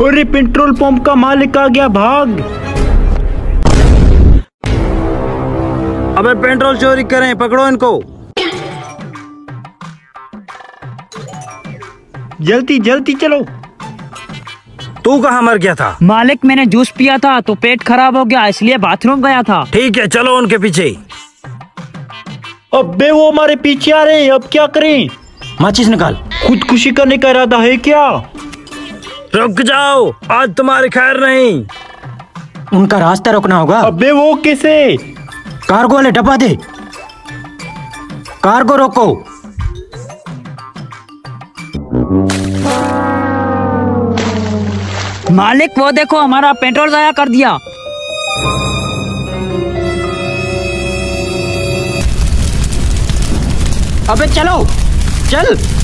अरे petrol pump का मालिक आ गया भाग। अबे पेट्रोल चोरी करें पकड़ो इनको। जल्दी जल्दी चलो। तू कहाँ मर गया था? मालिक मैंने जूस पिया था तो पेट खराब हो गया इसलिए बाथरूम गया था। ठीक है चलो उनके पीछे। अबे वो हमारे पीछे आ रहे हैं अब क्या करें? माचिस निकाल। खुदकुशी करने का इरादा है क्या? रुक जाओ आज तुम्हारी खैर नहीं। उनका रास्ता रोकना होगा। अबे वो कैसे? कार्गो वाले डब्बा दे। कार को रोको। मालिक वो देखो हमारा पेट्रोल जाया कर दिया। अबे चलो चल।